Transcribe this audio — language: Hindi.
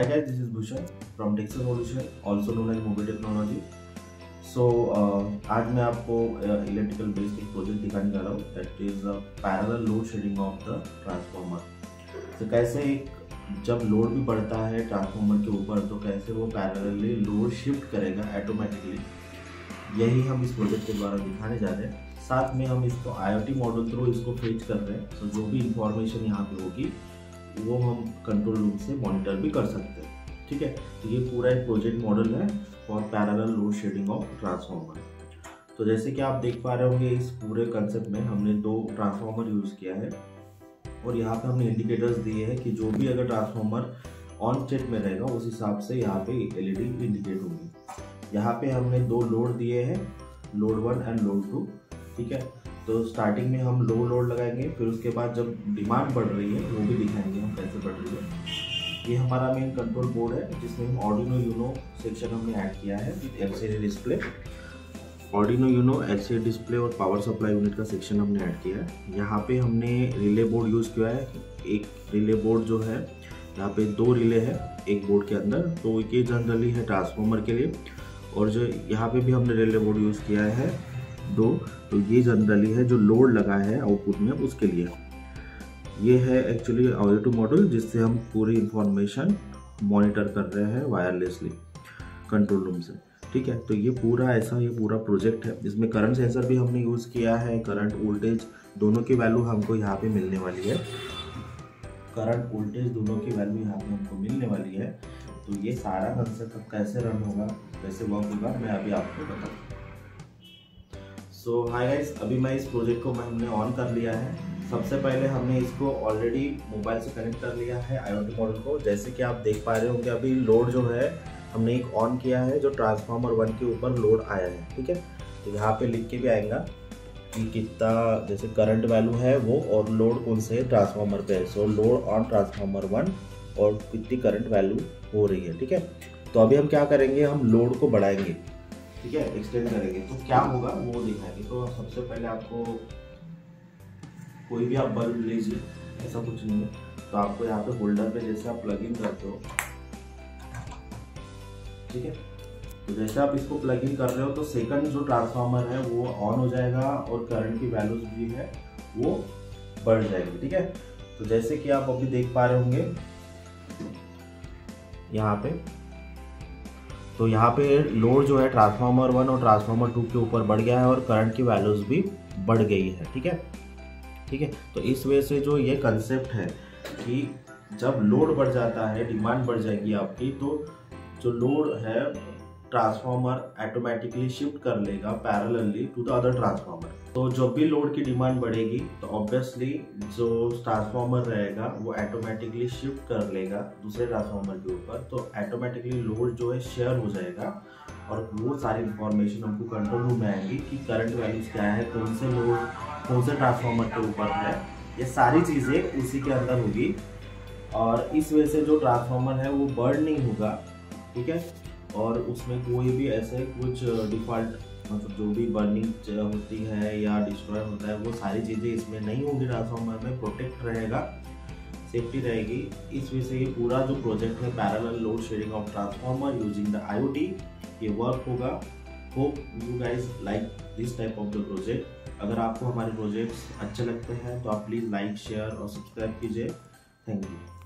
Bhushan from Dixon Solution, also known as Mobile Technology. so, uh, आज मैं आपको इलेक्ट्रिकल uh, बेस्ड एक प्रोजेक्ट दिखाने जा रहा हूँ that is parallel load shedding of the transformer तो कैसे एक जब लोड भी बढ़ता है ट्रांसफॉर्मर के ऊपर तो कैसे वो पैरेलली लोड शिफ्ट करेगा ऑटोमेटिकली यही हम इस प्रोजेक्ट के द्वारा दिखाने जा रहे हैं। साथ में हम इसको आईओटी मॉडल थ्रू इसको फेच कर रहे हैं। तो जो भी इंफॉर्मेशन यहाँ पे होगी वो हम कंट्रोल रूम से मॉनिटर भी कर सकते हैं, ठीक है? तो ये पूरा एक प्रोजेक्ट मॉडल है for parallel load shedding of transformer तो जैसे कि आप देख पा रहे होंगे, इस पूरे कंसेप्ट में हमने दो ट्रांसफार्मर यूज़ किया है और यहाँ पे हमने इंडिकेटर्स दिए हैं कि जो भी अगर ट्रांसफॉर्मर ऑन स्टेट में रहेगा, उस हिसाब से यहाँ पे एलईडी इंडिकेट होगी। यहाँ पे हमने दो लोड दिए हैं load one and load two ठीक है? तो स्टार्टिंग में हम लो लोड लगाएँगे, फिर उसके बाद जब डिमांड बढ़ रही है, वो भी दिखाएँगे हम कैसे बढ़ रही है। ये हमारा मेन कंट्रोल बोर्ड है, जिसमें हम ऑर्डिनो यूनो सेक्शन हमने ऐड किया है with LCD display Arduino Uno LCD display और पावर सप्लाई यूनिट का सेक्शन हमने ऐड किया है। यहाँ पे हमने रिले बोर्ड यूज़ किया है। एक रिले बोर्ड जो है, यहाँ पे दो रिले है, एक बोर्ड के अंदर। तो ये जनरली है ट्रांसफॉर्मर के लिए। और जो यहाँ पे भी हमने रिले बोर्ड यूज़ किया है। दो तो ये जनरली है जो लोड लगा है आउटपुट में उसके लिए। ये है एक्चुअली ऑडियो मॉडल जिससे हम पूरी इंफॉर्मेशन मॉनिटर कर रहे हैं वायरलेसली कंट्रोल रूम से। ठीक है तो ये पूरा ऐसा, ये पूरा प्रोजेक्ट है। जिसमें करंट सेंसर भी हमने यूज़ किया है करंट वोल्टेज दोनों की वैल्यू हमको यहाँ पे मिलने वाली है। करंट वोल्टेज दोनों की वैल्यू यहाँ पे हमको मिलने वाली है। तो ये सारा कंसेप्ट कैसे रन होगा, कैसे वर्क होगा, मैं अभी आपको बताऊँ। सो हाय गाइस अभी मैं इस प्रोजेक्ट को हमने ऑन कर लिया है। सबसे पहले हमने इसको ऑलरेडी मोबाइल से कनेक्ट कर लिया है आईओटी मॉडल को। जैसे कि आप देख पा रहे होंगे, अभी लोड जो है, हमने एक ऑन किया है, जो ट्रांसफार्मर वन के ऊपर लोड आया है, ठीक है? तो यहाँ पे लिख के भी आएगा कि कितना, जैसे करंट वैल्यू है वो और लोड कौन से ट्रांसफार्मर पे है। So load on transformer one और कितनी करंट वैल्यू हो रही है, ठीक है? तो अभी हम क्या करेंगे, हम लोड को बढ़ाएँगे। ठीक है एक्सटेंड करेंगे। तो क्या होगा, वो दिखाएँगे। तो सबसे पहले आपको कोई भी आप बल्ब लीजिए, ऐसा कुछ नहीं तो आपको यहाँ पे होल्डर पे जैसे आप प्लग इन करते हो, ठीक है? तो जैसे आप इसको प्लग इन कर रहे हो तो सेकंड जो ट्रांसफार्मर है, वो ऑन हो जाएगा और करंट की वैल्यूज़ भी है, वो बढ़ जाएगी, ठीक है? तो जैसे कि आप अभी देख पा रहे होंगे, यहाँ पे तो यहाँ पे लोड जो है ट्रांसफार्मर वन और ट्रांसफार्मर टू के ऊपर बढ़ गया है और करंट की वैल्यूज़ भी बढ़ गई है, ठीक है? ठीक है? तो इस वजह से जो ये कंसेप्ट है कि जब लोड बढ़ जाता है डिमांड बढ़ जाएगी आपकी तो जो लोड है ट्रांसफार्मर ऑटोमेटिकली शिफ्ट कर लेगा parallelly to the other transformer तो जब भी लोड की डिमांड बढ़ेगी तो ऑब्वियसली जो ट्रांसफार्मर रहेगा, वो ऑटोमेटिकली शिफ्ट कर लेगा दूसरे ट्रांसफार्मर के ऊपर। तो ऑटोमेटिकली लोड जो है शेयर हो जाएगा और वो सारी इंफॉर्मेशन हमको कंट्रोल रूम में आएगी कि करंट वैल्यूज़ क्या है, कौन से लोड कौन से ट्रांसफार्मर के ऊपर है। ये सारी चीज़ें उसी के अंदर होगी। और इस वजह से जो ट्रांसफार्मर है, वो बर्न नहीं होगा, ठीक है? और उसमें कोई भी ऐसे कुछ डिफ़ॉल्ट मतलब जो भी बर्निंग होती है या डिस्ट्रॉय होता है, वो सारी चीज़ें इसमें नहीं होंगी ट्रांसफॉर्मर में प्रोटेक्ट रहेगा सेफ्टी रहेगी। इस वजह से ये पूरा जो प्रोजेक्ट है parallel load sharing of transformer using the IoT ये वर्क होगा। Hope you guys like this type of the project अगर आपको हमारे प्रोजेक्ट्स अच्छे लगते हैं तो आप प्लीज़ लाइक शेयर और सब्सक्राइब कीजिए। Thank you